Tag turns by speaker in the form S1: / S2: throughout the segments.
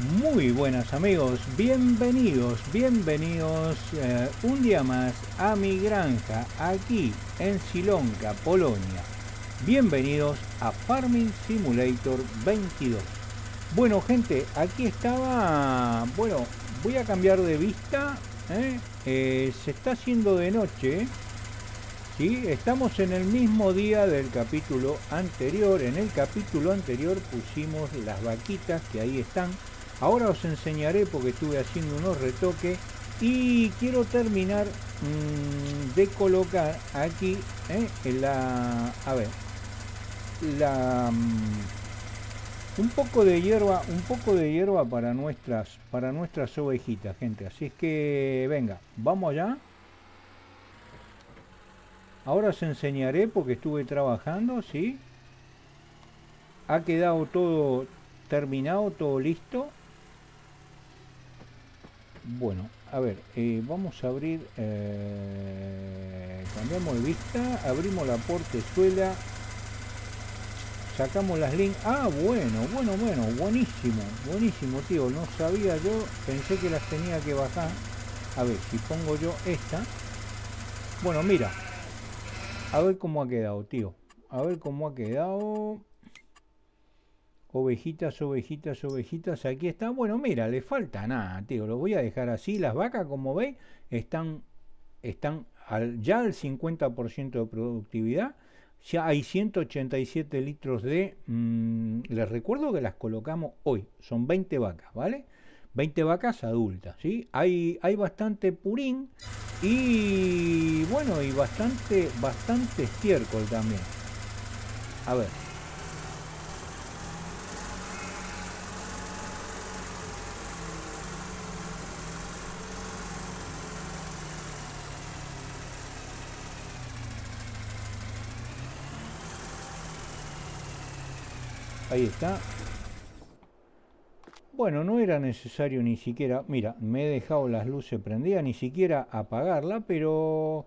S1: Muy buenas amigos, bienvenidos, bienvenidos eh, un día más a mi granja aquí en Silonka, Polonia. Bienvenidos a Farming Simulator 22. Bueno gente, aquí estaba, bueno, voy a cambiar de vista, ¿eh? Eh, se está haciendo de noche, ¿sí? estamos en el mismo día del capítulo anterior, en el capítulo anterior pusimos las vaquitas que ahí están, Ahora os enseñaré porque estuve haciendo unos retoques y quiero terminar mmm, de colocar aquí ¿eh? la a ver la mmm, un poco de hierba un poco de hierba para nuestras para nuestras ovejitas gente. Así es que venga vamos allá. Ahora os enseñaré porque estuve trabajando sí ha quedado todo terminado todo listo bueno, a ver, eh, vamos a abrir, eh, cambiamos de vista, abrimos la portezuela, sacamos las links. Ah, bueno, bueno, bueno, buenísimo, buenísimo, tío. No sabía yo, pensé que las tenía que bajar. A ver, si pongo yo esta. Bueno, mira, a ver cómo ha quedado, tío. A ver cómo ha quedado ovejitas, ovejitas, ovejitas, aquí está. Bueno, mira, le falta nada, tío, lo voy a dejar así. Las vacas, como veis, están, están ya al 50% de productividad. Ya hay 187 litros de... Mmm, les recuerdo que las colocamos hoy, son 20 vacas, ¿vale? 20 vacas adultas, ¿sí? Hay, hay bastante purín y bueno, y bastante, bastante estiércol también. A ver, Está. Bueno, no era necesario ni siquiera... Mira, me he dejado las luces prendidas, ni siquiera apagarla, pero...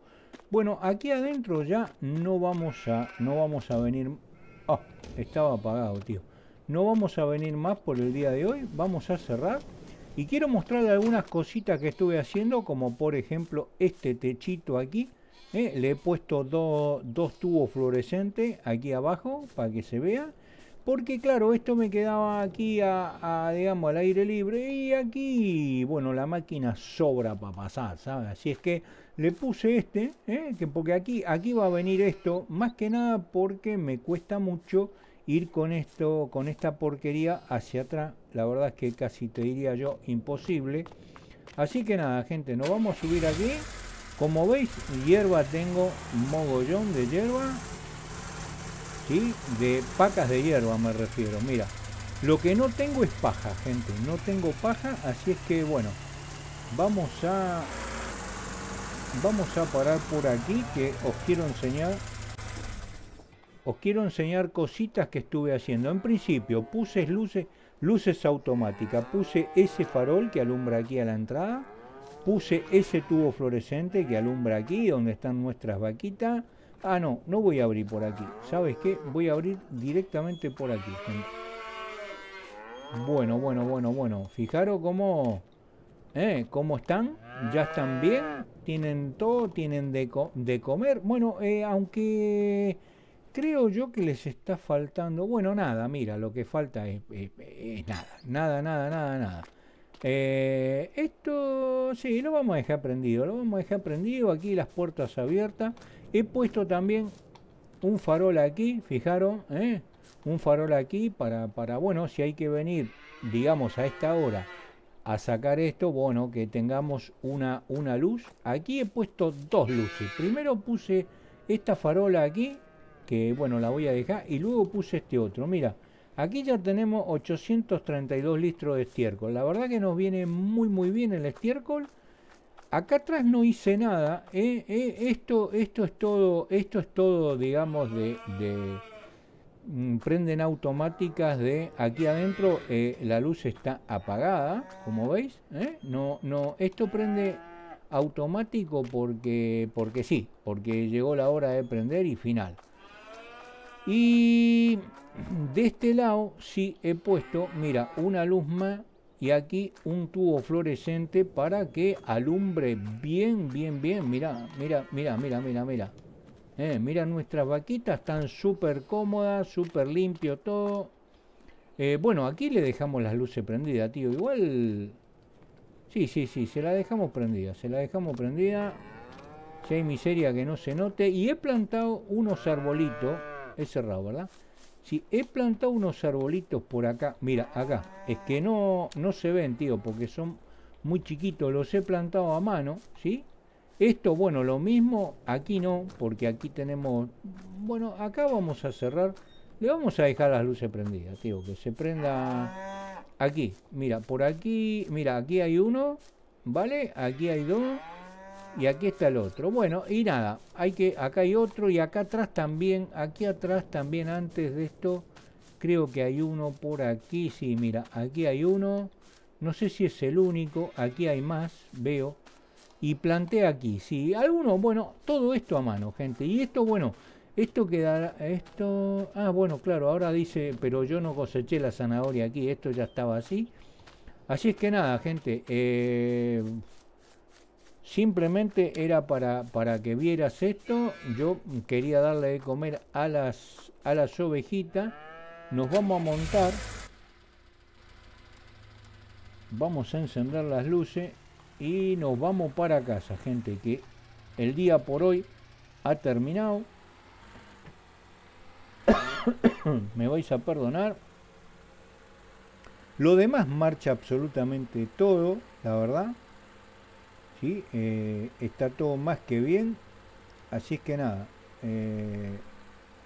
S1: Bueno, aquí adentro ya no vamos a, no vamos a venir... Ah, estaba apagado, tío. No vamos a venir más por el día de hoy. Vamos a cerrar. Y quiero mostrarle algunas cositas que estuve haciendo, como por ejemplo este techito aquí. ¿eh? Le he puesto dos tubos fluorescentes aquí abajo para que se vea porque claro, esto me quedaba aquí a, digamos al aire libre y aquí, bueno, la máquina sobra para pasar, ¿sabes? Así es que le puse este, ¿eh? que porque aquí, aquí va a venir esto, más que nada porque me cuesta mucho ir con esto, con esta porquería hacia atrás. La verdad es que casi te diría yo imposible. Así que nada, gente, nos vamos a subir aquí. Como veis, hierba tengo mogollón de hierba De pacas de hierba me refiero, mira. Lo que no tengo es paja, gente. No tengo paja, así es que bueno. Vamos a... Vamos a parar por aquí que os quiero enseñar. Os quiero enseñar cositas que estuve haciendo. En principio puse luces, luces automáticas. Puse ese farol que alumbra aquí a la entrada. Puse ese tubo fluorescente que alumbra aquí donde están nuestras vaquitas Ah, no, no voy a abrir por aquí. ¿Sabes qué? Voy a abrir directamente por aquí. Bueno, bueno, bueno, bueno. Fijaros cómo... ¿Eh? ¿Cómo están? ¿Ya están bien? ¿Tienen todo? ¿Tienen de, comer? Bueno, eh, aunque creo yo que les está faltando... Bueno, nada, mira, lo que falta es, es nada. Nada, nada, nada, nada. Eh, esto sí, lo vamos a dejar prendido. Lo vamos a dejar prendido. Aquí las puertas abiertas. He puesto también un farol aquí, fijaron, ¿eh? un farol aquí para, para, bueno, si hay que venir, digamos, a esta hora a sacar esto, bueno, que tengamos una, una luz. Aquí he puesto dos luces. Primero puse esta farola aquí, que bueno, la voy a dejar, y luego puse este otro. Mira, aquí ya tenemos 832 litros de estiércol. La verdad que nos viene muy muy bien el estiércol. Acá atrás no hice nada. ¿eh? ¿eh? esto, esto es todo, esto es todo, digamos, de, mm, prenden automáticas de aquí adentro. Eh, la luz está apagada, como veis. No, no, esto prende automático porque, porque sí, porque llegó la hora de prender y final. Y de este lado sí he puesto, mira, una luz más y aquí un tubo fluorescente para que alumbre bien, bien, bien. Mira, mira, mira, mira, mira, mira. Eh, mira nuestras vaquitas, están súper cómodas, súper limpio todo. Eh, bueno, aquí le dejamos las luces prendidas, tío. Igual... Sí, sí, sí, se la dejamos prendida, se la dejamos prendida. Si hay miseria que no se note. Y he plantado unos arbolitos. He cerrado, ¿verdad? Si he plantado unos arbolitos por acá, mira, acá, es que no, no se ven, tío, porque son muy chiquitos, los he plantado a mano, ¿sí? Esto, bueno, lo mismo, aquí no, porque aquí tenemos, bueno, acá vamos a cerrar, le vamos a dejar las luces prendidas, tío, que se prenda aquí, mira, por aquí, mira, aquí hay uno, ¿vale? Aquí hay dos, y aquí está el otro. Bueno, y nada, hay que acá hay otro y acá atrás también, aquí atrás también antes de esto creo que hay uno por aquí, sí, mira, aquí hay uno. No sé si es el único, aquí hay más, veo. Y planté aquí, sí, alguno, bueno, todo esto a mano, gente. Y esto, bueno, esto quedará, esto, ah, bueno, claro, ahora dice, pero yo no coseché la zanahoria aquí, esto ya estaba así. Así es que nada, gente, eh, Simplemente era para, para que vieras esto. Yo quería darle de comer a las, a las ovejitas. Nos vamos a montar. Vamos a encender las luces. Y nos vamos para casa, gente. Que el día por hoy ha terminado. Me vais a perdonar. Lo demás marcha absolutamente todo, la verdad. Eh, está todo más que bien. Así es que nada, eh,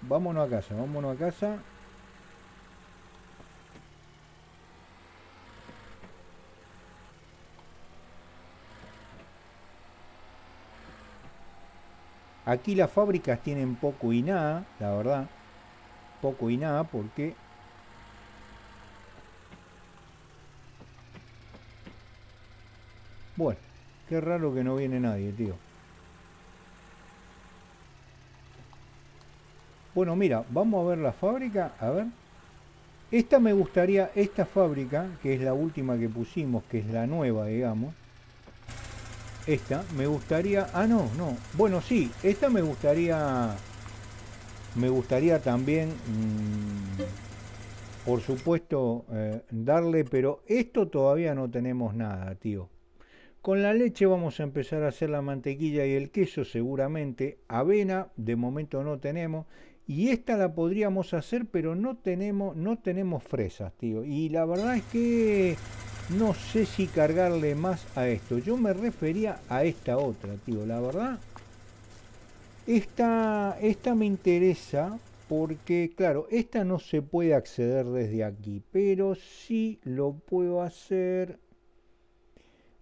S1: vámonos a casa, vámonos a casa. Aquí las fábricas tienen poco y nada, la verdad. Poco y nada porque... Bueno. Qué raro que no viene nadie, tío. Bueno, mira, vamos a ver la fábrica. A ver. Esta me gustaría, esta fábrica, que es la última que pusimos, que es la nueva, digamos. Esta, me gustaría... Ah, no, no. Bueno, sí, esta me gustaría... Me gustaría también... Mm, por supuesto, eh, darle, pero esto todavía no tenemos nada, tío. Con la leche vamos a empezar a hacer la mantequilla y el queso seguramente. Avena de momento no tenemos. Y esta la podríamos hacer, pero no tenemos, no tenemos fresas, tío. Y la verdad es que no sé si cargarle más a esto. Yo me refería a esta otra, tío. La verdad, esta, esta me interesa porque, claro, esta no se puede acceder desde aquí. Pero sí lo puedo hacer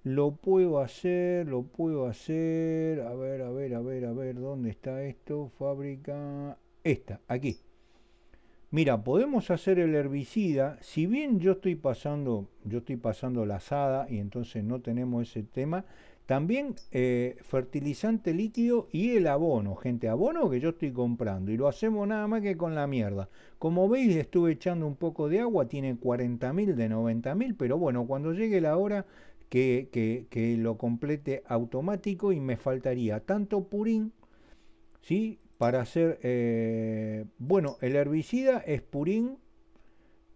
S1: lo puedo hacer, lo puedo hacer. A ver, a ver, a ver, a ver, ¿dónde está esto? Fábrica. Esta, aquí. Mira, podemos hacer el herbicida. Si bien yo estoy pasando, yo estoy pasando la asada y entonces no tenemos ese tema. También eh, fertilizante líquido y el abono, gente, abono que yo estoy comprando y lo hacemos nada más que con la mierda. Como veis estuve echando un poco de agua, tiene 40.000 de 90.000, pero bueno, cuando llegue la hora que, lo complete automático y me faltaría tanto purín, ¿sí? Para hacer, eh, bueno, el herbicida es purín,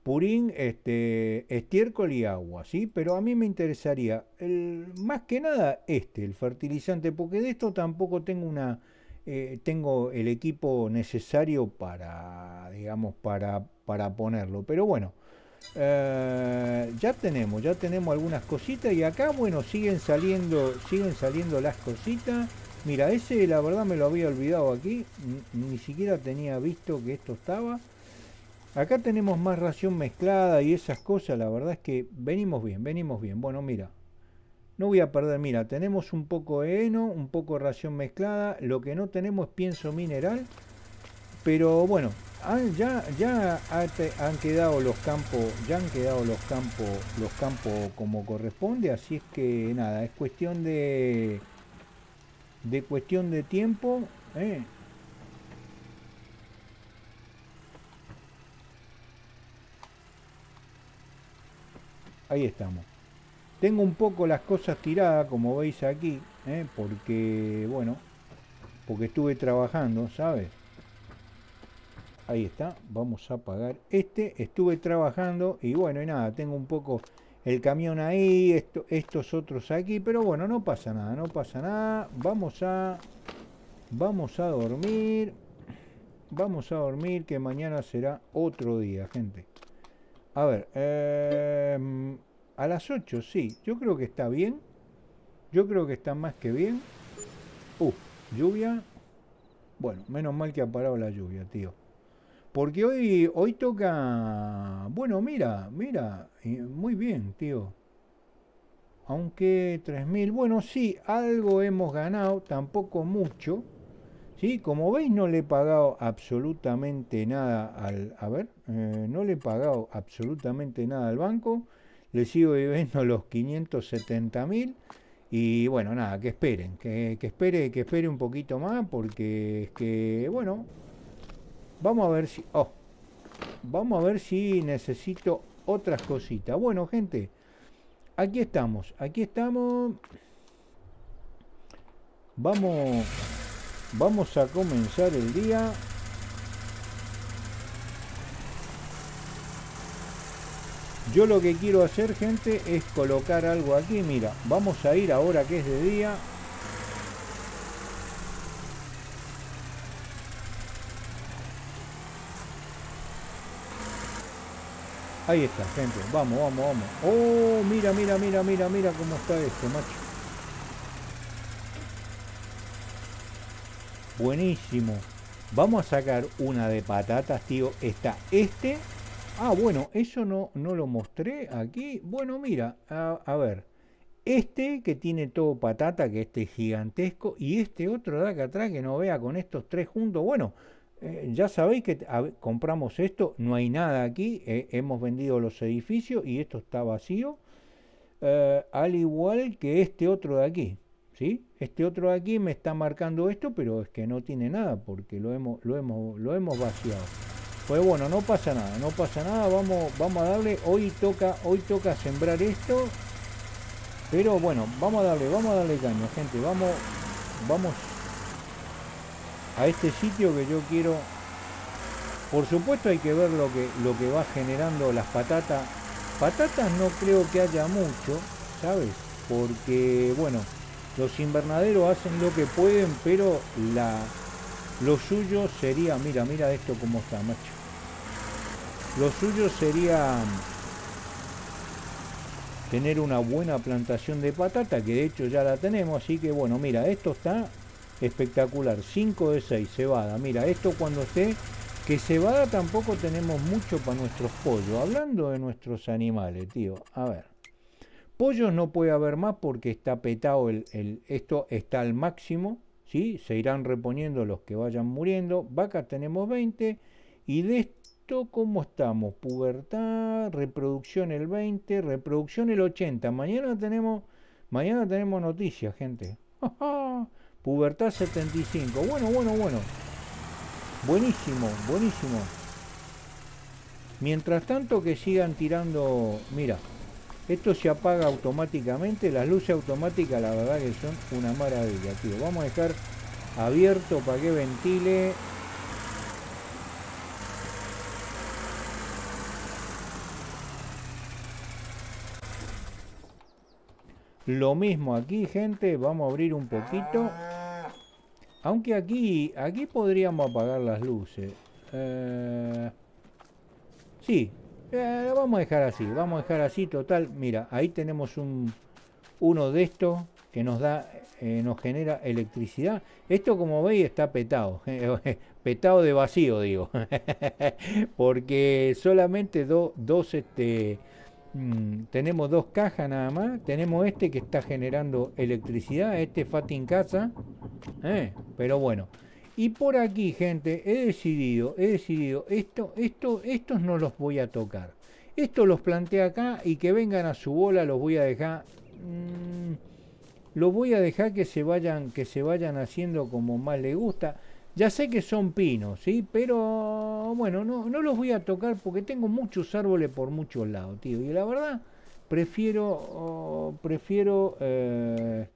S1: purín, este, estiércol y agua, ¿sí? Pero a mí me interesaría, el, más que nada, este, el fertilizante, porque de esto tampoco tengo una, eh, tengo el equipo necesario para, digamos, para, para ponerlo. Pero bueno, eh, ya tenemos, ya tenemos algunas cositas y acá, bueno, siguen saliendo, siguen saliendo las cositas. Mira, ese la verdad me lo había olvidado aquí, ni, siquiera tenía visto que esto estaba. Acá tenemos más ración mezclada y esas cosas, la verdad es que venimos bien, venimos bien. Bueno, mira, no voy a perder, mira, tenemos un poco de heno, un poco de ración mezclada, lo que no tenemos es pienso mineral, pero bueno, ya, ya han quedado los campos, ya han quedado los campos, los campos como corresponde, así es que nada, es cuestión de, de cuestión de tiempo. ¿eh? Ahí estamos. Tengo un poco las cosas tiradas, como veis aquí, ¿eh? porque, bueno, porque estuve trabajando, ¿sabes? Ahí está, vamos a apagar este. Estuve trabajando y bueno, y nada, tengo un poco el camión ahí, esto, estos otros aquí, pero bueno, no pasa nada, no pasa nada. Vamos a, vamos a dormir, vamos a dormir, que mañana será otro día, gente. A ver, eh, a las 8, sí. Yo creo que está bien. Yo creo que está más que bien. Uh, lluvia. Bueno, menos mal que ha parado la lluvia, tío. Porque hoy, hoy toca... Bueno, mira, mira. Muy bien, tío. Aunque 3.000... Bueno, sí, algo hemos ganado. Tampoco mucho. Sí, como veis no le he pagado absolutamente nada al... A ver, eh, no le he pagado absolutamente nada al banco le sigo debiendo los 570 mil y bueno, nada, que esperen, que, espere, que espere un poquito más porque es que, bueno, vamos a ver si, oh, vamos a ver si necesito otras cositas. Bueno, gente, aquí estamos, aquí estamos. Vamos, vamos a comenzar el día. Yo lo que quiero hacer, gente, es colocar algo aquí. Mira, vamos a ir ahora que es de día. Ahí está, gente. Vamos, vamos, vamos. Oh, mira, mira, mira, mira, mira cómo está esto, macho. Buenísimo. Vamos a sacar una de patatas, tío. Está este Ah, bueno, eso no, no lo mostré aquí. Bueno, mira, a, ver. Este que tiene todo patata, que este es gigantesco, y este otro de acá atrás que no vea con estos tres juntos. Bueno, eh, ya sabéis que compramos esto, no hay nada aquí, eh, hemos vendido los edificios y esto está vacío. Eh, al igual que este otro de aquí. ¿sí? Este otro de aquí me está marcando esto, pero es que no tiene nada porque lo hemos, lo hemos, lo hemos vaciado. Pues bueno, no pasa nada, no pasa nada, vamos, vamos a darle, hoy toca, hoy toca sembrar esto. Pero bueno, vamos a darle, vamos a darle caña, gente, vamos, vamos a este sitio que yo quiero. Por supuesto hay que ver lo que, lo que va generando las patatas. Patatas no creo que haya mucho, ¿sabes? Porque, bueno, los invernaderos hacen lo que pueden, pero la, lo suyo sería, mira, mira esto como está, macho. Lo suyo sería tener una buena plantación de patata, que de hecho ya la tenemos, así que bueno, mira, esto está espectacular, 5 de 6, cebada, mira, esto cuando esté, que cebada tampoco tenemos mucho para nuestros pollos, hablando de nuestros animales, tío, a ver, pollos no puede haber más porque está petado, el, el, esto está al máximo, ¿sí? se irán reponiendo los que vayan muriendo, vacas tenemos 20, y de ¿cómo estamos? Pubertad, reproducción el 20, reproducción el 80. Mañana tenemos, mañana tenemos noticias, gente. Pubertad 75. Bueno, bueno, bueno. Buenísimo, buenísimo. Mientras tanto que sigan tirando, mira, esto se apaga automáticamente, las luces automáticas la verdad que son una maravilla, tío. Vamos a dejar abierto para que ventile Lo mismo aquí, gente. Vamos a abrir un poquito. Aunque aquí, aquí podríamos apagar las luces. Eh, sí, eh, vamos a dejar así. Vamos a dejar así, total. Mira, ahí tenemos un, uno de estos que nos da, eh, nos genera electricidad. Esto, como veis, está petado. petado de vacío, digo. Porque solamente dos, este Mm, tenemos dos cajas nada más. Tenemos este que está generando electricidad, este Fatin Casa. Eh, pero bueno. Y por aquí, gente, he decidido, he decidido, esto, esto, estos no los voy a tocar. Estos los planteé acá y que vengan a su bola, los voy a dejar. Mm, los voy a dejar que se vayan, que se vayan haciendo como más les gusta. Ya sé que son pinos, ¿sí? Pero bueno, no, no los voy a tocar porque tengo muchos árboles por muchos lados, tío. Y la verdad prefiero, oh, prefiero eh,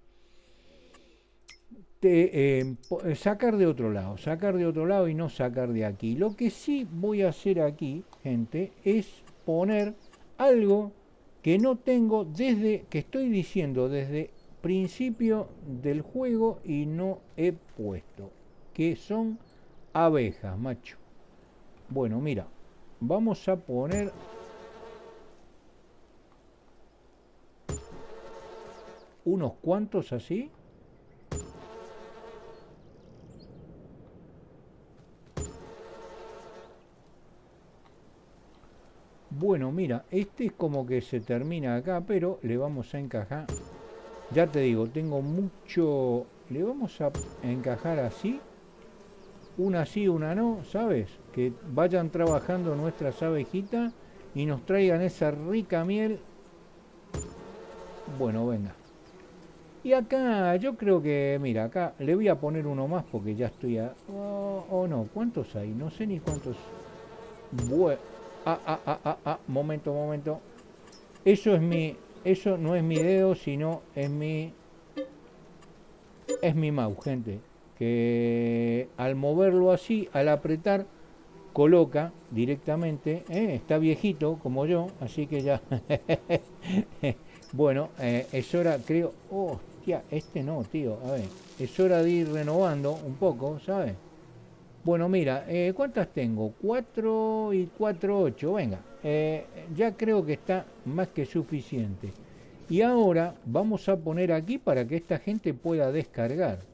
S1: eh, sacar de otro lado, sacar de otro lado y no sacar de aquí. Lo que sí voy a hacer aquí, gente, es poner algo que no tengo desde, que estoy diciendo desde principio del juego y no he puesto, que son abejas, macho. Bueno, mira, vamos a poner unos cuantos así. Bueno, mira, este es como que se termina acá, pero le vamos a encajar. Ya te digo, tengo mucho... Le vamos a encajar así. Una sí, una no, ¿sabes? Que vayan trabajando nuestras abejitas y nos traigan esa rica miel. Bueno, venga. Y acá yo creo que, mira, acá le voy a poner uno más porque ya estoy a... Oh, oh no, ¿cuántos hay? No sé ni cuántos... Bueno, ah, ah, ah, ah, ah, momento, momento. Eso es mi... Eso no es mi dedo, sino es mi... Es mi mouse, gente. Que al moverlo así, al apretar, coloca directamente. ¿eh? Está viejito, como yo, así que ya... bueno, eh, es hora, creo... Oh, este no, tío. A ver, es hora de ir renovando un poco, ¿sabes? Bueno, mira, eh, ¿cuántas tengo? 4 y 4, 8. Venga, ya creo que está más que suficiente. Y ahora vamos a poner aquí para que esta gente pueda descargar.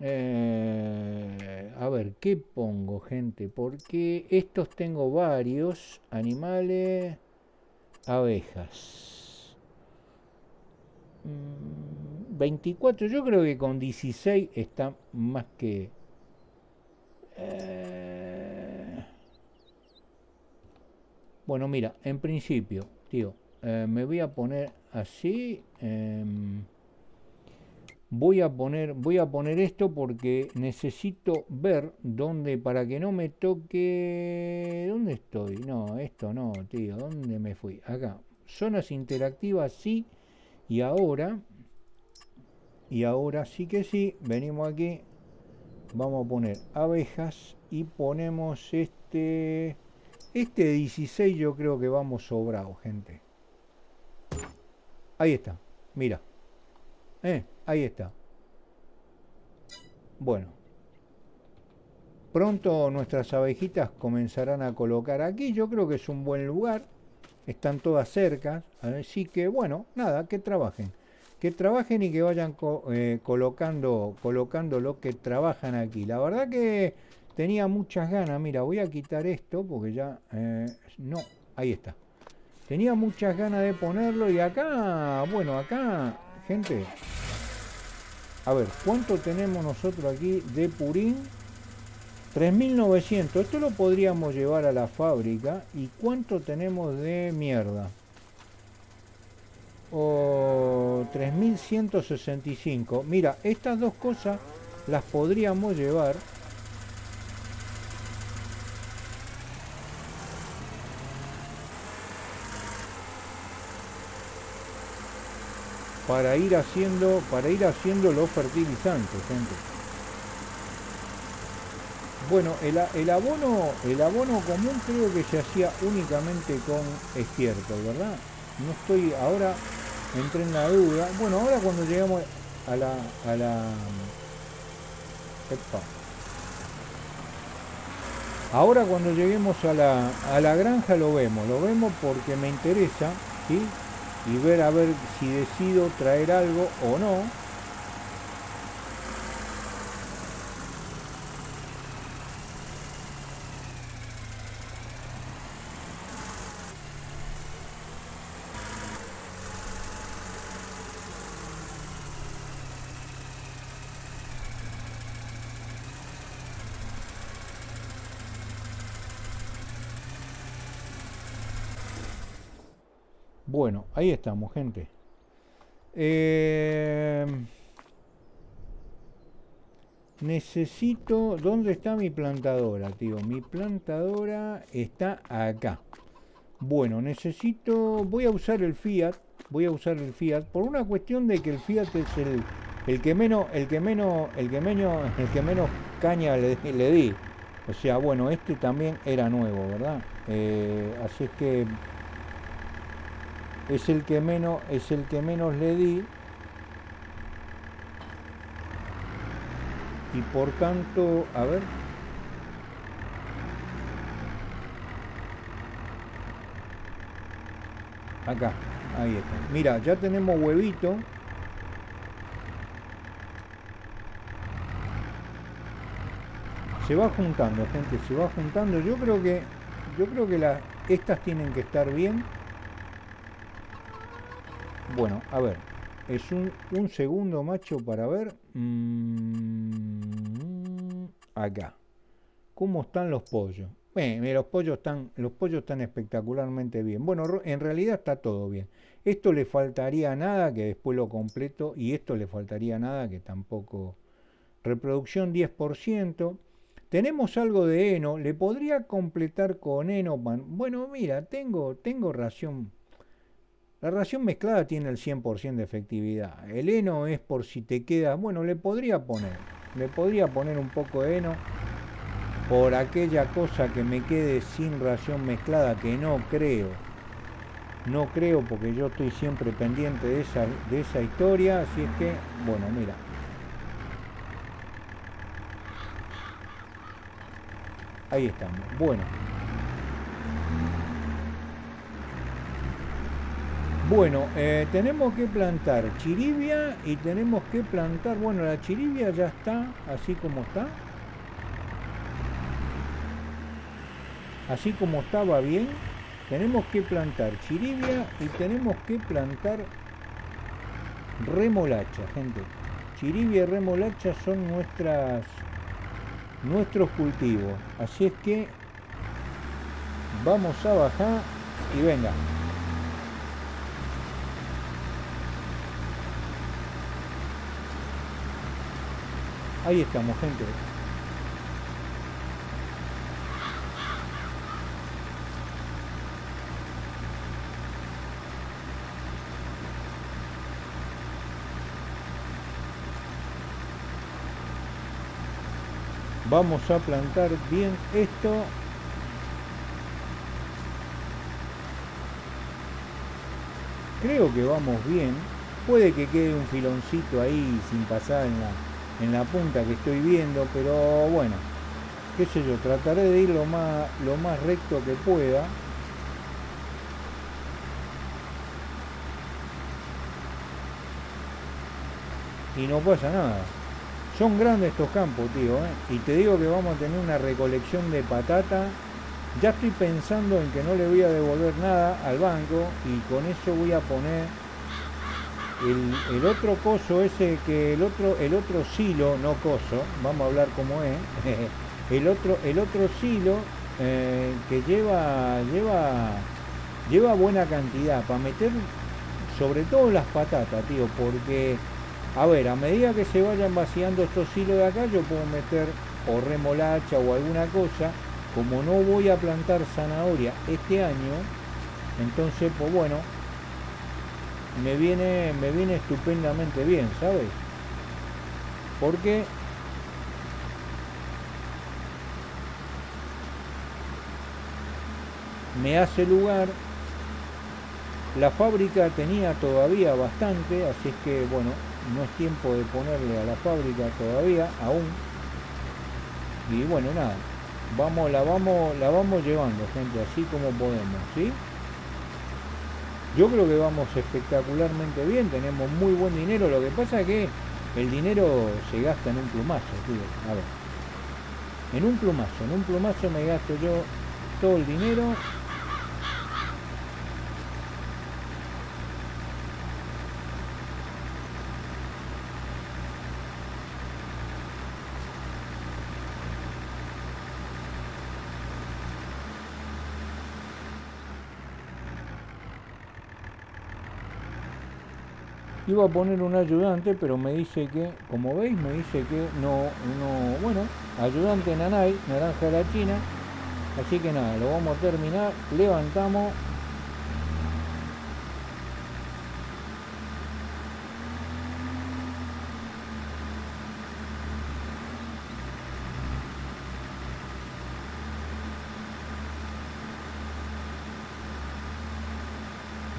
S1: Eh, a ver, ¿qué pongo, gente? Porque estos tengo varios animales, abejas. 24, yo creo que con 16 está más que... Eh, bueno, mira, en principio, tío, eh, me voy a poner así. Voy a poner voy a poner esto porque necesito ver dónde para que no me toque dónde estoy no esto no tío dónde me fui acá zonas interactivas sí y ahora, y ahora sí que sí, venimos aquí, vamos a poner abejas y ponemos este, este 16 yo creo que vamos sobrado, gente. Ahí está, mira. Eh, ahí está. Bueno. Pronto nuestras abejitas comenzarán a colocar aquí. Yo creo que es un buen lugar están todas cerca, así que bueno, nada, que trabajen. Que trabajen y que vayan eh, colocando, colocando lo que trabajan aquí. La verdad que tenía muchas ganas, mira, voy a quitar esto porque ya, eh, no, ahí está. Tenía muchas ganas de ponerlo y acá, bueno, acá, gente, a ver, ¿cuánto tenemos nosotros aquí de purín? 3900, esto lo podríamos llevar a la fábrica. ¿Y cuánto tenemos de mierda? O 3165. Mira, estas dos cosas las podríamos llevar. Para ir haciendo, para ir haciendo los fertilizantes, gente. Bueno, el, abono el abono común creo que se hacía únicamente con estiércol, ¿verdad? No estoy ahora entré en la duda. Bueno, ahora cuando llegamos a la a la Ahora cuando lleguemos a la, a la granja lo vemos, lo vemos porque me interesa, ¿sí? Y ver a ver si decido traer algo o no. Bueno, ahí estamos, gente. Eh, necesito... ¿Dónde está mi plantadora, tío? Mi plantadora está acá. Bueno, necesito, voy a usar el Fiat, voy a usar el Fiat por una cuestión de que el Fiat es el, el que menos, el que menos, el que menos, el que menos caña le, le di. O sea, bueno, este también era nuevo, ¿verdad? Eh, así es que es el que menos, es el que menos le di. Y por tanto, a ver. Acá, ahí está. Mira, ya tenemos huevito. Se va juntando, gente, se va juntando. Yo creo que yo creo que las estas tienen que estar bien. Bueno, a ver. Es un, un segundo, macho, para ver. Mm, acá. ¿Cómo están los pollos? Bueno, los pollos están, los pollos están espectacularmente bien. Bueno, en realidad está todo bien. Esto le faltaría nada, que después lo completo, y esto le faltaría nada, que tampoco. Reproducción 10%. Tenemos algo de heno, le podría completar con heno. Bueno, mira, tengo, tengo ración. La ración mezclada tiene el 100% de efectividad. El heno es por si te queda, bueno, le podría poner, le podría poner un poco de heno por aquella cosa que me quede sin ración mezclada, que no creo. No creo porque yo estoy siempre pendiente de esa, de esa historia, así es que, bueno, mira, Ahí estamos. Bueno. Bueno, eh, tenemos que plantar chiribia y tenemos que plantar, bueno, la chiribia ya está así como está. Así como estaba bien. Tenemos que plantar chiribia y tenemos que plantar remolacha, gente. Chiribia y remolacha son nuestras nuestros cultivos. Así es que vamos a bajar y venga. Ahí estamos, gente. Vamos a plantar bien esto. Creo que vamos bien. Puede que quede un filoncito ahí sin pasar en la, en la punta que estoy viendo, pero bueno, qué sé yo, trataré de ir lo más, lo más recto que pueda. Y no pasa nada. Son grandes estos campos, tío, ¿eh? y te digo que vamos a tener una recolección de patata. Ya estoy pensando en que no le voy a devolver nada al banco y con eso voy a poner el, otro coso ese que el otro el otro silo, no coso, vamos a hablar como es, el otro el otro silo eh, que lleva lleva lleva buena cantidad para meter sobre todo las patatas, tío, porque a ver, a medida que se vayan vaciando estos hilos de acá, yo puedo meter o remolacha o alguna cosa. Como no voy a plantar zanahoria este año, entonces, pues bueno, me viene, me viene estupendamente bien, ¿sabes? Porque me hace lugar la fábrica tenía todavía bastante, así es que bueno, no es tiempo de ponerle a la fábrica todavía aún y bueno nada vamos la vamos la vamos llevando gente así como podemos ¿sí? Yo creo que vamos espectacularmente bien tenemos muy buen dinero lo que pasa es que el dinero se gasta en un plumazo tío. a ver en un plumazo en un plumazo me gasto yo todo el dinero Iba a poner un ayudante, pero me dice que, como veis, me dice que no, no, bueno, ayudante Nanay, naranja de la China, Así que nada, lo vamos a terminar, levantamos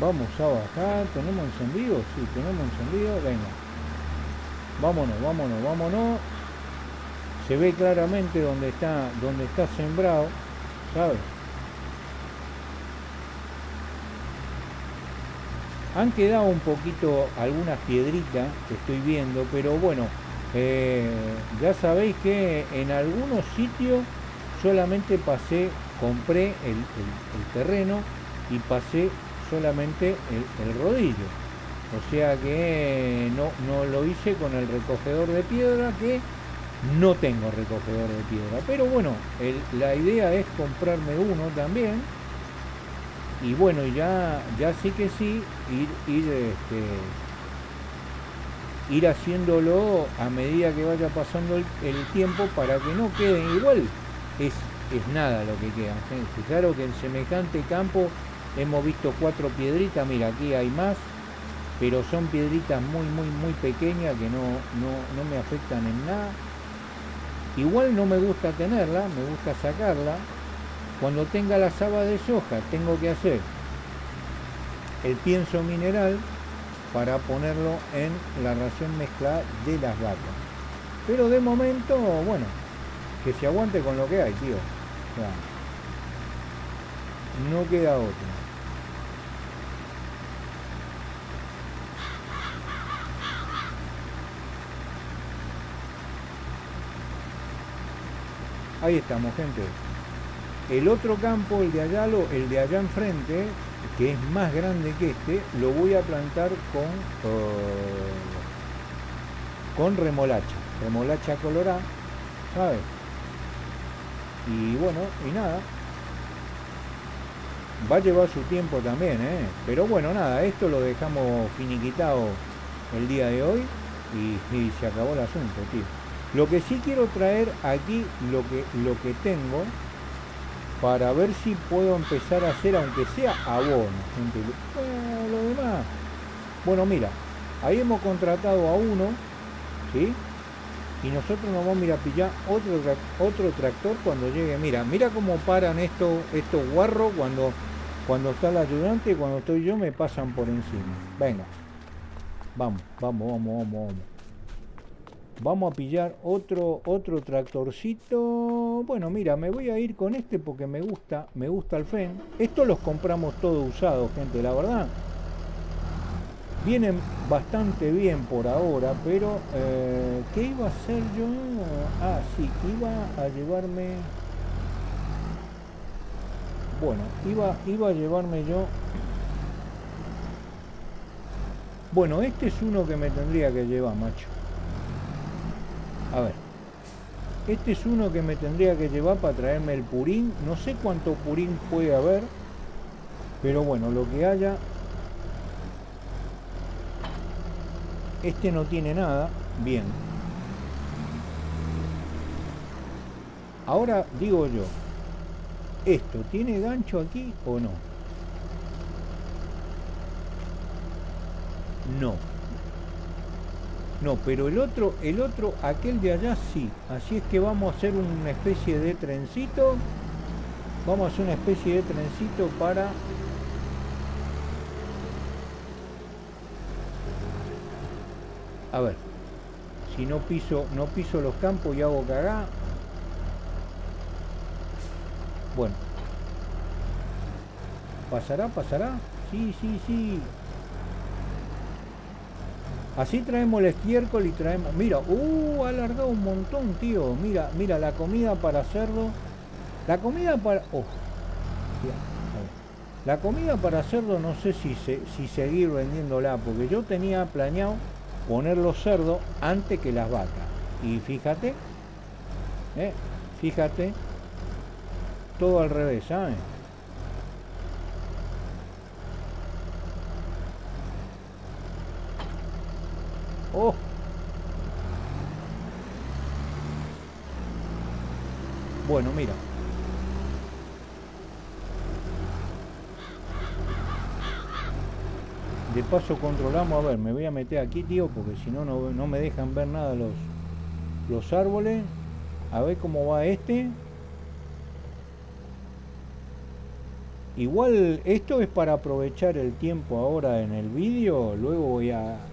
S1: Vamos a bajar, ¿tenemos encendido? Sí, tenemos encendido, venga. Vámonos, vámonos, vámonos. Se ve claramente donde está, donde está sembrado, ¿sabes? Han quedado un poquito algunas piedritas que estoy viendo, pero bueno, eh, ya sabéis que en algunos sitios solamente pasé, compré el terreno y pasé solamente el, rodillo. O sea que no, no lo hice con el recogedor de piedra que no tengo recogedor de piedra. Pero bueno, la idea es comprarme uno también. Y bueno, ya, ya sí que sí, ir, ir, este, ir haciéndolo a medida que vaya pasando el, tiempo para que no queden igual. Es, es nada lo que queda. Claro que en semejante campo Hemos visto cuatro piedritas, mira, aquí hay más, pero son piedritas muy, muy, muy pequeñas que no, no, me afectan en nada. Igual no me gusta tenerla, me gusta sacarla. Cuando tenga la saba de soja, tengo que hacer el pienso mineral para ponerlo en la ración mezclada de las vacas. Pero de momento, bueno, que se aguante con lo que hay, tío. no queda otra. Ahí estamos, gente. El otro campo, el de allá, el de allá enfrente, que es más grande que este, lo voy a plantar con, eh, con remolacha, remolacha colorada, ¿sabes? Y bueno, y nada. Va a llevar su tiempo también, ¿eh? Pero bueno, nada, esto lo dejamos finiquitado el día de hoy y, y se acabó el asunto, tío. Lo que sí quiero traer aquí, lo que, lo que tengo, para ver si puedo empezar a hacer, aunque sea abono, gente. Eh, lo demás. Bueno, mira, ahí hemos contratado a uno, ¿sí? Y nosotros nos vamos a ir a pillar otro, otro tractor cuando llegue. Mira, mira cómo paran estos, estos guarros cuando, cuando está el ayudante y cuando estoy yo me pasan por encima. Venga. Vamos, vamos, vamos, vamos, vamos. Vamos a pillar otro, otro tractorcito. Bueno, mira, me voy a ir con este porque me gusta, me gusta el FEN. Estos los compramos todos usados, gente, la verdad. Vienen bastante bien por ahora, pero eh, ¿qué iba a hacer yo? Ah, sí, iba a llevarme... Bueno, iba, iba a llevarme yo... Bueno, este es uno que me tendría que llevar, macho. A ver. Este es uno que me tendría que llevar para traerme el purín. No sé cuánto purín puede haber. Pero bueno, lo que haya. Este no tiene nada. Bien. Ahora digo yo. ¿Esto tiene gancho aquí o no? No. No, pero el otro, el otro, aquel de allá sí. Así es que vamos a hacer una especie de trencito. Vamos a hacer una especie de trencito para... A ver. Si no piso, no piso los campos y hago cagá. Bueno. ¿Pasará? ¿Pasará? Sí, sí, sí. Así traemos el estiércol y traemos... Mira, uh, ha alargado un montón, tío. Mira, mira, la comida para cerdo. La comida para... Oh, la comida para cerdo no sé si, si seguir vendiéndola, porque yo tenía planeado poner los cerdos antes que las vacas. Y fíjate, eh, fíjate, todo al revés, ¿sabes? ¡Oh! Bueno, mira. De paso controlamos, a ver, me voy a meter aquí, tío, porque si no, no me dejan ver nada los, los árboles. A ver cómo va este. Igual esto es para aprovechar el tiempo ahora en el vídeo. Luego voy a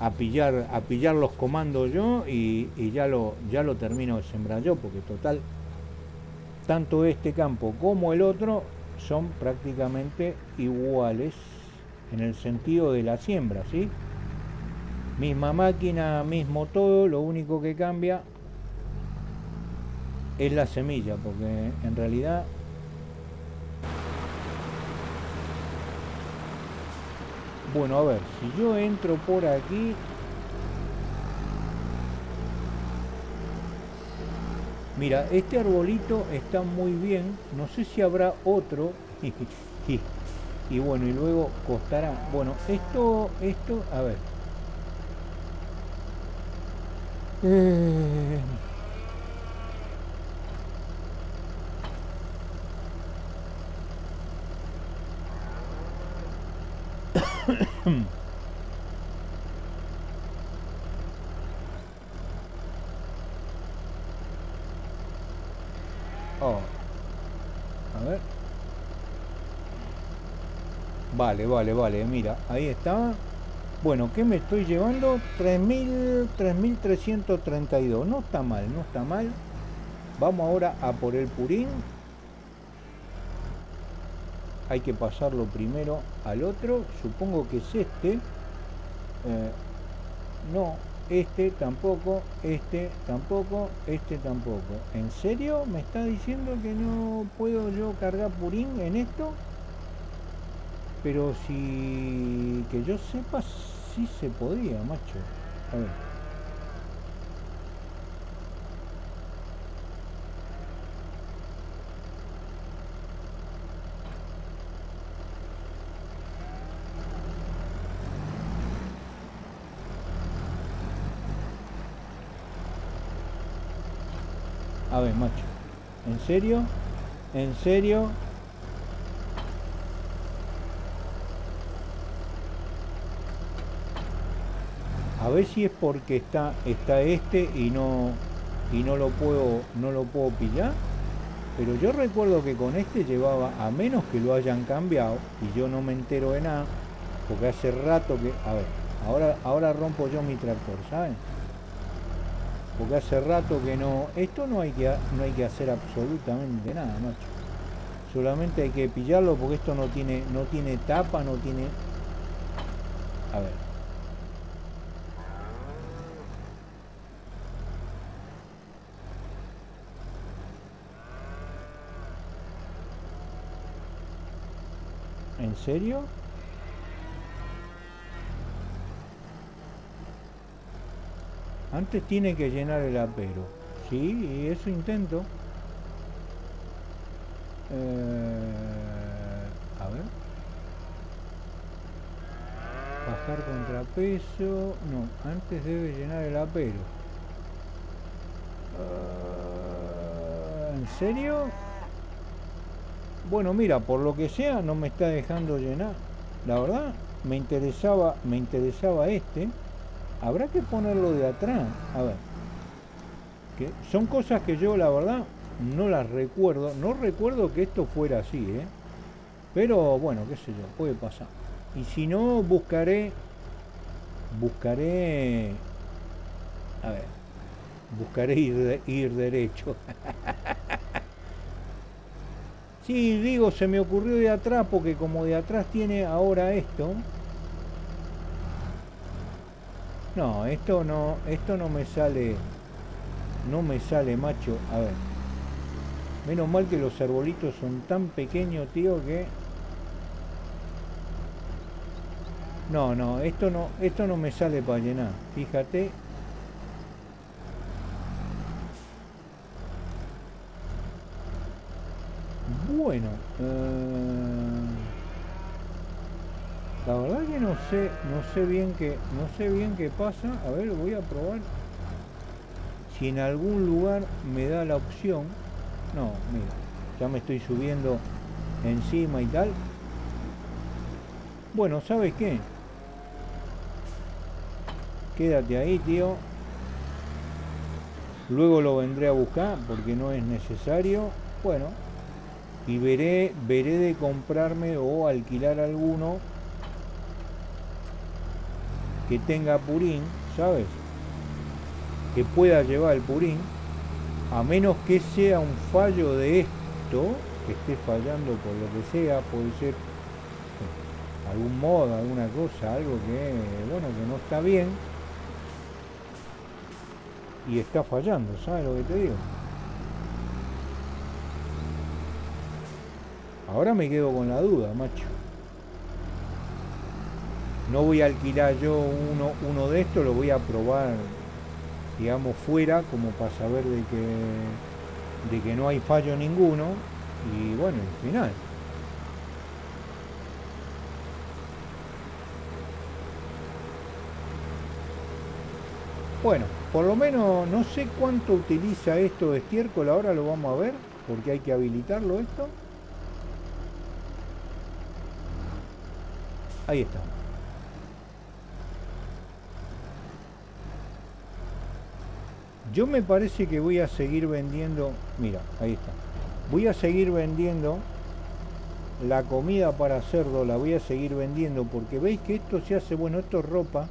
S1: a pillar a pillar los comandos yo y, ya lo ya lo termino de sembrar yo porque total tanto este campo como el otro son prácticamente iguales en el sentido de la siembra, ¿sí? Misma máquina, mismo todo, lo único que cambia es la semilla, porque en realidad Bueno, a ver, si yo entro por aquí Mira, este arbolito está muy bien. No sé si habrá otro. y bueno, y luego costará. Bueno, esto, esto, a ver. Eh... oh. A ver. Vale, vale, vale. Mira, ahí está. Bueno, ¿qué me estoy llevando? 3.332. No está mal, no está mal. Vamos ahora a por el purín hay que pasarlo primero al otro. Supongo que es este. Eh, no este tampoco este tampoco este tampoco. En serio me está diciendo que no puedo yo cargar purín en esto pero si que yo sepa sí se podía macho. A ver A ver, macho. ¿En serio? ¿En serio? A ver si es porque está está este y no y no lo puedo no lo puedo pillar. Pero yo recuerdo que con este llevaba a menos que lo hayan cambiado y yo no me entero de nada porque hace rato que a ver, ahora ahora rompo yo mi tractor, ¿saben? Porque hace rato que no esto no hay que no hay que hacer absolutamente nada macho solamente hay que pillarlo porque esto no tiene no tiene tapa no tiene a ver ¿En serio? Antes tiene que llenar el apero. Sí, y eso intento. Eh, a ver. Bajar contrapeso. No, antes debe llenar el apero. Eh, ¿En serio? Bueno, mira, por lo que sea no me está dejando llenar. La verdad, me interesaba, me interesaba este habrá que ponerlo de atrás. A ver. Que son cosas que yo la verdad no las recuerdo. No recuerdo que esto fuera así, ¿eh? Pero bueno, qué sé yo, puede pasar. Y si no, buscaré... Buscaré... A ver. Buscaré ir, ir derecho. sí, digo, se me ocurrió de atrás porque como de atrás tiene ahora esto... No, esto no, esto no me sale, no me sale macho. A ver, menos mal que los arbolitos son tan pequeños, tío, que... No, no, esto no, esto no me sale para llenar. Fíjate. Bueno. Eh... La verdad que no sé, no sé bien qué, no sé bien qué pasa. A ver, voy a probar si en algún lugar me da la opción. No, mira, ya me estoy subiendo encima y tal. Bueno, ¿sabes qué? Quédate ahí, tío. Luego lo vendré a buscar porque no es necesario. Bueno, y veré, veré de comprarme o alquilar alguno que tenga purín, ¿sabes? Que pueda llevar el purín, a menos que sea un fallo de esto, que esté fallando por lo que sea, puede ser algún modo, alguna cosa, algo que, bueno, que no está bien y está fallando, ¿sabes lo que te digo? Ahora me quedo con la duda, macho. No voy a alquilar yo uno, uno de estos, lo voy a probar, digamos, fuera, como para saber de que, de que no hay fallo ninguno. Y bueno, al final. Bueno, por lo menos no sé cuánto utiliza esto de estiércol, ahora lo vamos a ver, porque hay que habilitarlo esto. Ahí está. Yo me parece que voy a seguir vendiendo, mira, ahí está. Voy a seguir vendiendo la comida para cerdo, la voy a seguir vendiendo porque veis que esto se hace, bueno, esto es ropa,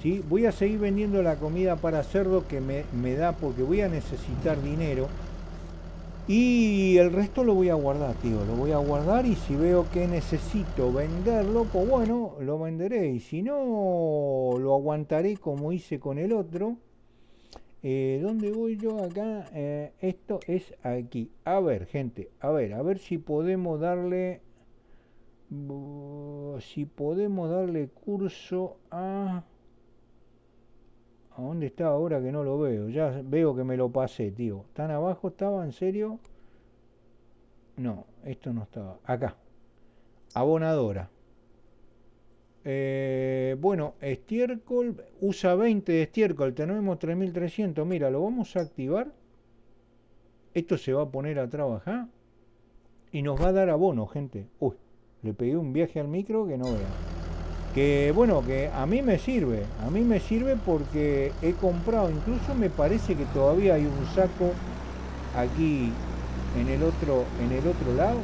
S1: ¿sí? Voy a seguir vendiendo la comida para cerdo que me, me da porque voy a necesitar dinero y el resto lo voy a guardar, tío, lo voy a guardar y si veo que necesito venderlo, pues bueno, lo venderé y si no, lo aguantaré como hice con el otro. Eh, ¿Dónde voy yo acá? Eh, esto es aquí. A ver, gente, a ver, a ver si podemos darle... Si podemos darle curso a... ¿A dónde está ahora que no lo veo? Ya veo que me lo pasé, tío. ¿Tan abajo estaba? ¿En serio? No, esto no estaba. Acá. Abonadora. Eh, bueno, estiércol. Usa 20 de estiércol. Tenemos 3300. Mira, lo vamos a activar. Esto se va a poner a trabajar. Y nos va a dar abono, gente. Uy, le pegué un viaje al micro que no vea que bueno, que a mí me sirve, a mí me sirve porque he comprado, incluso me parece que todavía hay un saco aquí en el otro, en el otro lado.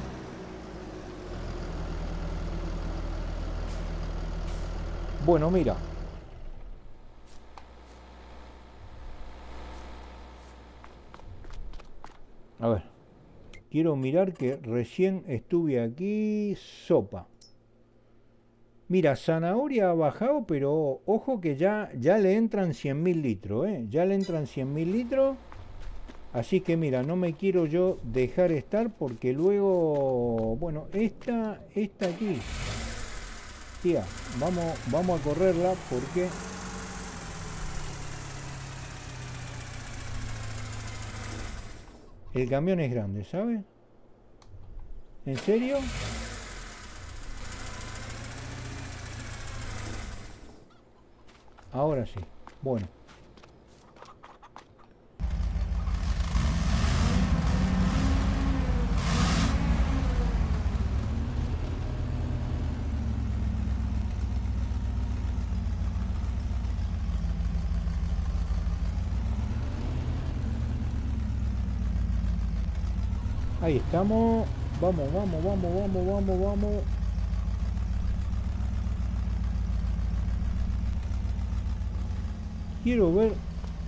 S1: Bueno, mira. A ver. Quiero mirar que recién estuve aquí. Sopa. Mira, zanahoria ha bajado, pero ojo que ya, ya le entran 100.000 litros, ¿eh? Ya le entran 100.000 litros. Así que mira, no me quiero yo dejar estar porque luego, bueno, esta, esta aquí, vamos, vamos a correrla porque el camión es grande, ¿sabes? ¿En serio? Ahora sí. Bueno. Ahí estamos. Vamos, vamos, vamos, vamos, vamos, vamos. quiero ver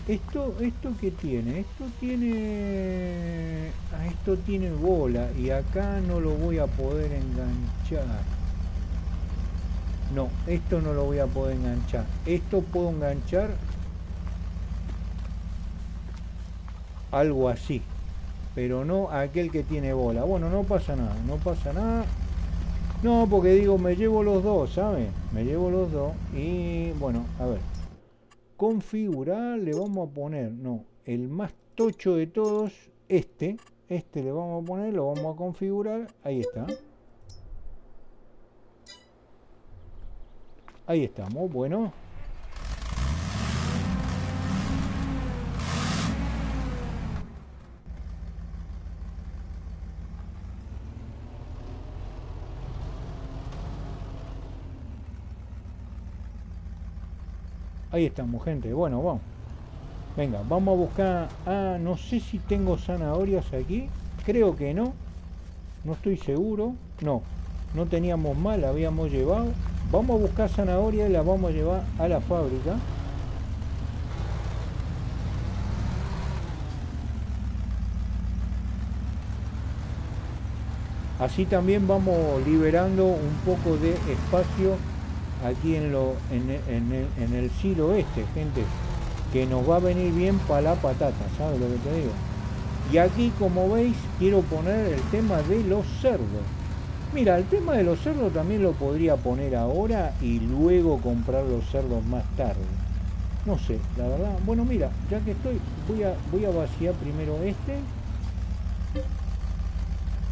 S1: esto esto que tiene esto tiene ah, esto tiene bola y acá no lo voy a poder enganchar no esto no lo voy a poder enganchar esto puedo enganchar algo así pero no aquel que tiene bola bueno no pasa nada no pasa nada no porque digo me llevo los dos ¿sabes? me llevo los dos y bueno a ver configurar, le vamos a poner, no, el más tocho de todos, este, este le vamos a poner, lo vamos a configurar, ahí está. Ahí estamos, bueno. Ahí estamos, gente. Bueno, vamos. Venga, vamos a buscar... Ah, no sé si tengo zanahorias aquí. Creo que no. No estoy seguro. No, no teníamos mal, la habíamos llevado. Vamos a buscar zanahorias y las vamos a llevar a la fábrica. Así también vamos liberando un poco de espacio aquí en, lo, en, en el silo este, gente que nos va a venir bien para la patata, ¿sabes lo que te digo? Y aquí, como veis, quiero poner el tema de los cerdos. Mira, el tema de los cerdos también lo podría poner ahora y luego comprar los cerdos más tarde. No sé, la verdad. Bueno, mira, ya que estoy, voy a, voy a vaciar primero este.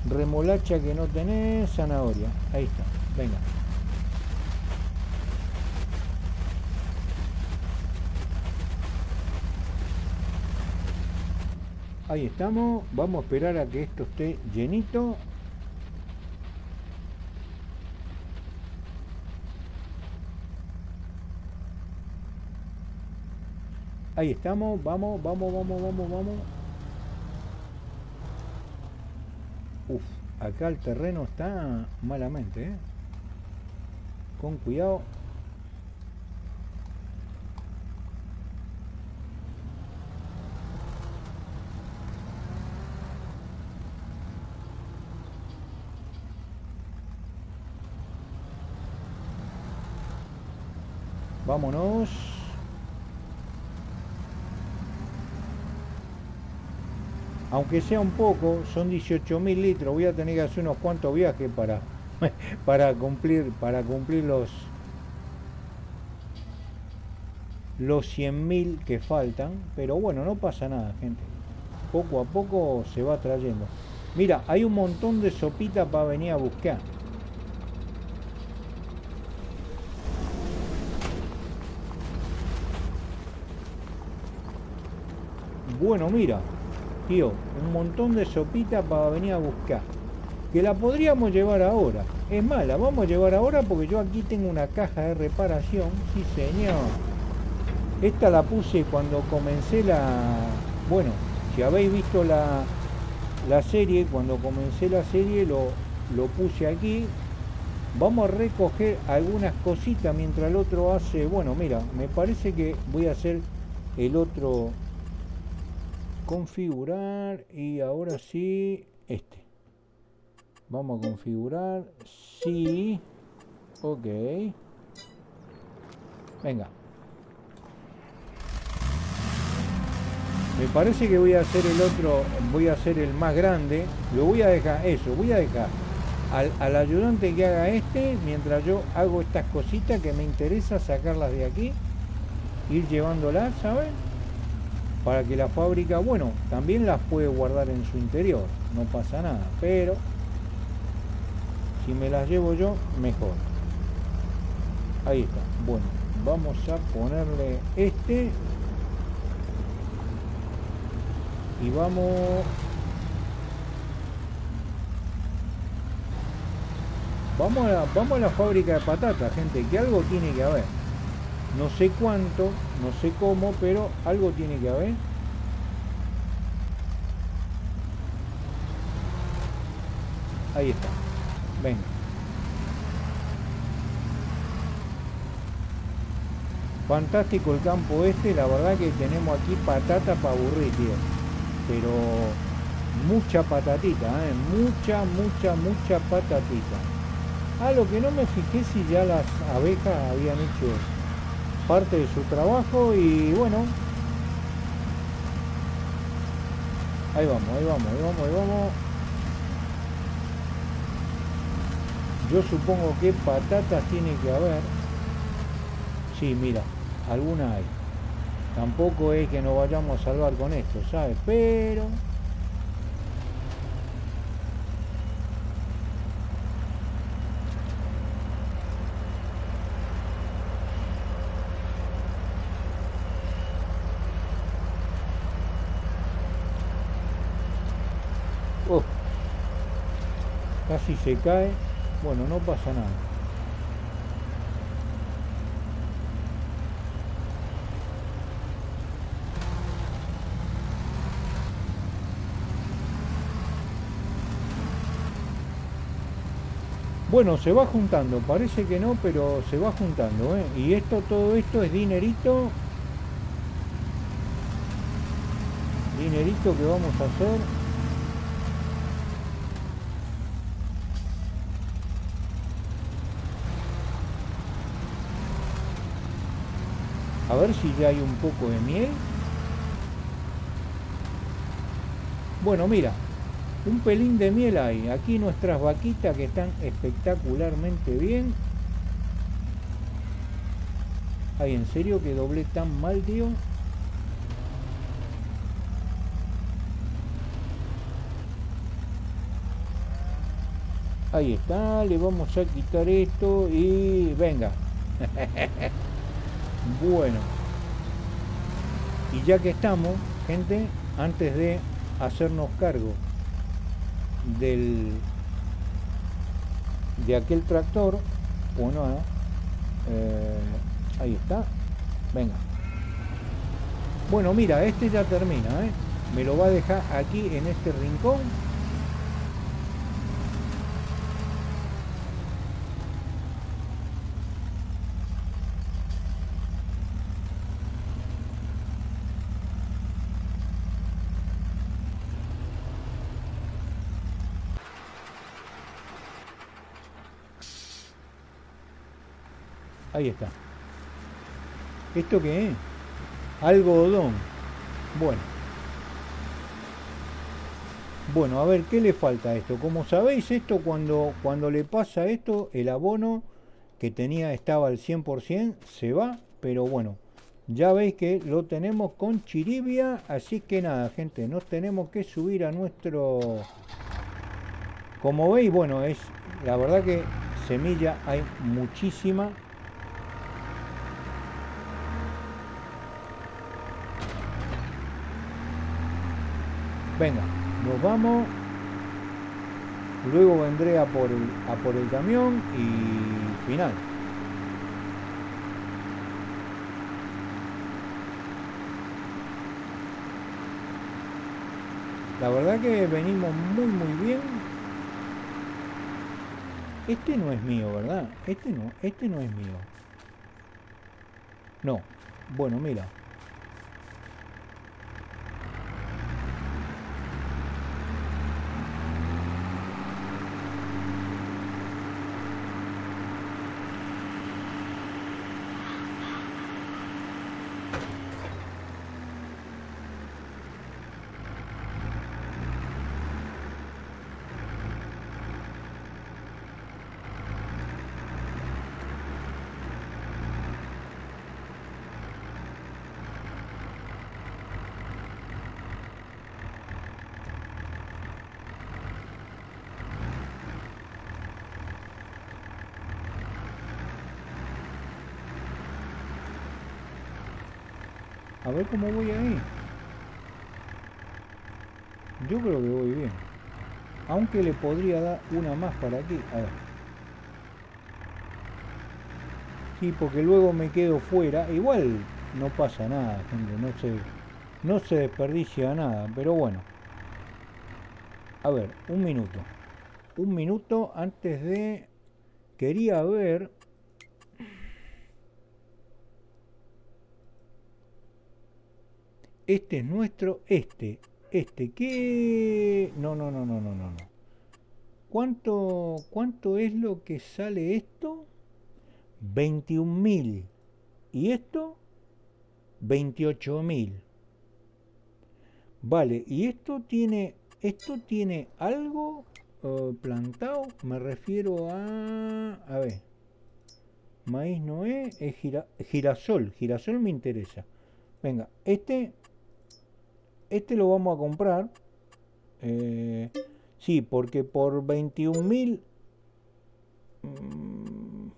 S1: Remolacha que no tenés, zanahoria. Ahí está, venga. Ahí estamos. Vamos a esperar a que esto esté llenito. Ahí estamos. Vamos, vamos, vamos, vamos, vamos. Uf, acá el terreno está malamente, ¿eh? Con cuidado. Vámonos. Aunque sea un poco, son 18.000 litros. Voy a tener que hacer unos cuantos viajes para, para cumplir, para cumplir los, los 100.000 que faltan. Pero bueno, no pasa nada, gente. Poco a poco se va trayendo. Mira, hay un montón de sopita para venir a buscar. Bueno, mira, tío, un montón de sopita para venir a buscar. Que la podríamos llevar ahora. Es más, la vamos a llevar ahora porque yo aquí tengo una caja de reparación. Sí, señor. Esta la puse cuando comencé la... Bueno, si habéis visto la, la serie, cuando comencé la serie lo, lo puse aquí. Vamos a recoger algunas cositas mientras el otro hace... Bueno, mira, me parece que voy a hacer el otro configurar y ahora sí este. Vamos a configurar sí ok. Venga. Me parece que voy a hacer el otro voy a hacer el más grande. Lo voy a dejar eso voy a dejar al, al ayudante que haga este mientras yo hago estas cositas que me interesa sacarlas de aquí ir llevándolas ¿saben? Para que la fábrica, bueno, también las puede guardar en su interior, no pasa nada, pero si me las llevo yo, mejor. Ahí está, bueno, vamos a ponerle este y vamos vamos a, la, vamos a la fábrica de patatas gente que algo tiene que haber no sé cuánto, no sé cómo, pero algo tiene que haber. Ahí está. Venga. Fantástico el campo este, la verdad que tenemos aquí patata para aburrir, tío. Pero mucha patatita, ¿eh? mucha, mucha, mucha patatita. Ah, lo que no me fijé si ya las abejas habían hecho parte de su trabajo y bueno. Ahí vamos, ahí vamos, ahí vamos, ahí vamos. Yo supongo que patatas tiene que haber. Sí, mira, alguna hay. Tampoco es que nos vayamos a salvar con esto, ¿sabes? pero si se cae, bueno, no pasa nada. Bueno, se va juntando, parece que no, pero se va juntando, ¿eh? Y esto, todo esto es dinerito. Dinerito que vamos a hacer. A ver si ya hay un poco de miel. Bueno, mira, un pelín de miel hay. Aquí nuestras vaquitas que están espectacularmente bien. Ay, ¿en serio que doblé tan mal, tío? Ahí está, le vamos a quitar esto y venga. bueno. Y ya que estamos, gente, antes de hacernos cargo del de aquel tractor bueno eh, ahí está venga bueno mira este ya termina ¿eh? me lo va a dejar aquí en este rincón Ahí está. ¿Esto qué es? Algodón. Bueno. Bueno, a ver, ¿qué le falta a esto? Como sabéis, esto cuando, cuando le pasa esto, el abono que tenía estaba al 100%, se va, pero bueno, ya veis que lo tenemos con chiribia, así que nada, gente, nos tenemos que subir a nuestro... Como veis, bueno, es la verdad que semilla hay muchísima, Venga, nos vamos. Luego vendré a por el, a por el camión y final. La verdad que venimos muy muy bien. Este no es mío, ¿verdad? Este no, este no es mío. No. Bueno, mira. Ver cómo voy ahí. Yo creo que voy bien. Aunque le podría dar una más para aquí. A ver. Sí, porque luego me quedo fuera. Igual no pasa nada, gente. No se, no se desperdicia nada. Pero bueno. A ver, un minuto. Un minuto antes de... Quería ver Este es nuestro, este, este, ¿qué? No, no, no, no, no, no. ¿Cuánto, cuánto es lo que sale esto? 21.000. ¿Y esto? 28.000. Vale, ¿y esto tiene, esto tiene algo uh, plantado? Me refiero a, a ver, maíz no es, es girasol, girasol me interesa. Venga, este este lo vamos a comprar. Eh, sí, porque por 21.000 mil mm,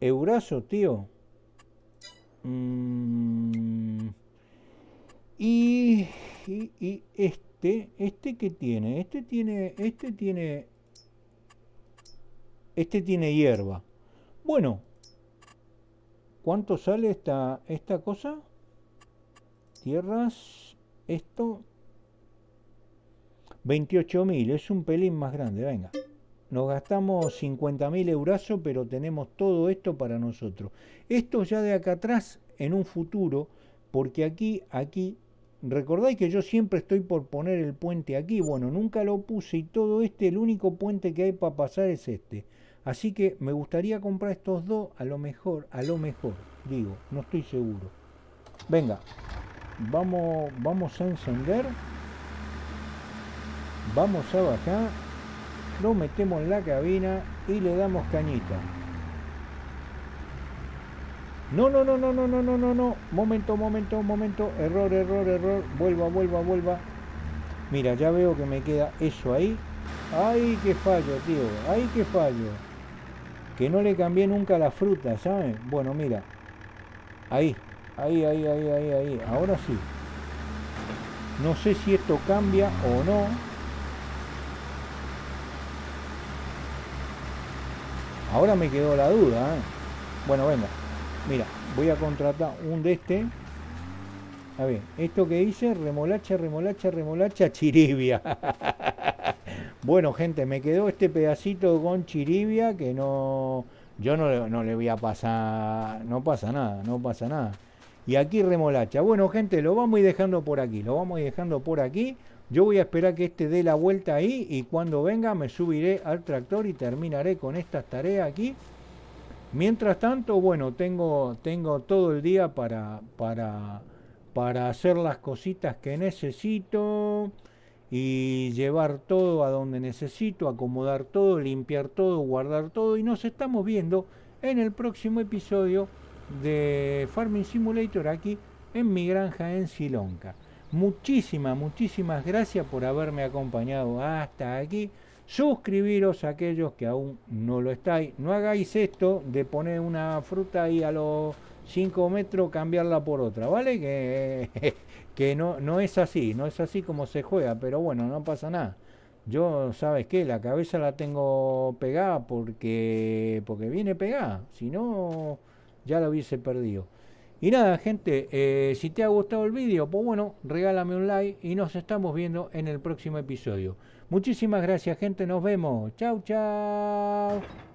S1: eurazos, tío. Mm, y, y, este, este que tiene, este tiene, este tiene, este tiene hierba. Bueno, ¿cuánto sale esta, esta cosa? Tierras esto 28.000, es un pelín más grande, venga. nos gastamos 50 mil eurazos, pero tenemos todo esto para nosotros. Esto ya de acá atrás, en un futuro, porque aquí, aquí, recordáis que yo siempre estoy por poner el puente aquí, bueno, nunca lo puse y todo este, el único puente que hay para pasar es este. Así que me gustaría comprar estos dos, a lo mejor, a lo mejor, digo, no estoy seguro. Venga, vamos, vamos a encender. Vamos a bajar. Lo metemos en la cabina y le damos cañita. No, no, no, no, no, no, no, no, no. Momento, momento, momento. Error, error, error. Vuelva, vuelva, vuelva. Mira, ya veo que me queda eso ahí. ¡Ay, qué fallo, tío! ¡Ay, qué fallo! Que no le cambié nunca la fruta, ¿saben? Bueno, mira. Ahí, ahí, ahí, ahí, ahí, ahí. Ahora sí. No sé si esto cambia o no. Ahora me quedó la duda. ¿eh? Bueno, venga. Mira, voy a contratar un de este. A ver, esto que hice, remolacha, remolacha, remolacha, chiribia. bueno, gente, me quedó este pedacito con chiribia que no... Yo no, no le voy a pasar... No pasa nada, no pasa nada. Y aquí remolacha. Bueno, gente, lo vamos a ir dejando por aquí. Lo vamos a ir dejando por aquí. Yo voy a esperar que este dé la vuelta ahí y cuando venga me subiré al tractor y terminaré con estas tareas aquí. Mientras tanto, bueno, tengo, tengo todo el día para, para, para hacer las cositas que necesito y llevar todo a donde necesito, acomodar todo, limpiar todo, guardar todo y nos estamos viendo en el próximo episodio de Farming Simulator aquí en mi granja en Silonca. Muchísimas, muchísimas gracias por haberme acompañado hasta aquí. Suscribiros a aquellos que aún no lo estáis. No hagáis esto de poner una fruta ahí a los 5 metros, cambiarla por otra, ¿vale? Que, que no, no es así, no es así como se juega, pero bueno, no pasa nada. Yo, ¿sabes qué? La cabeza la tengo pegada porque, porque viene pegada. Si no, ya la hubiese perdido. Y nada, gente, eh, si te ha gustado el vídeo, pues bueno, regálame un like y nos estamos viendo en el próximo episodio. Muchísimas gracias, gente, nos vemos. Chau, chau.